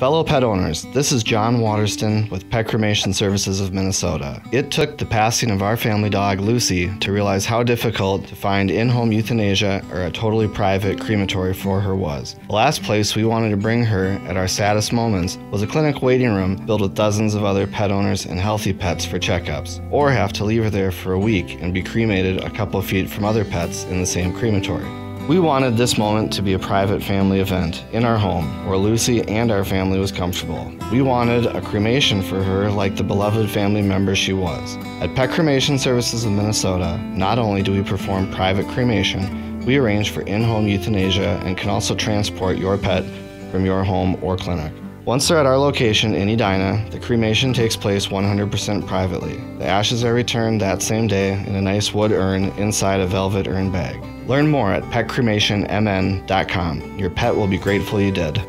Fellow pet owners, this is John Waterston with Pet Cremation Services of Minnesota. It took the passing of our family dog Lucy to realize how difficult to find in home euthanasia or a totally private crematory for her was. The last place we wanted to bring her at our saddest moments was a clinic waiting room filled with dozens of other pet owners and healthy pets for checkups, or have to leave her there for a week and be cremated a couple feet from other pets in the same crematory. We wanted this moment to be a private family event in our home where Lucy and our family was comfortable. We wanted a cremation for her like the beloved family member she was. At Pet Cremation Services of Minnesota, not only do we perform private cremation, we arrange for in home euthanasia and can also transport your pet from your home or clinic. Once they're at our location in Edina, the cremation takes place 100% privately. The ashes are returned that same day in a nice wood urn inside a velvet urn bag. Learn more at petcremationmn.com. Your pet will be grateful you did.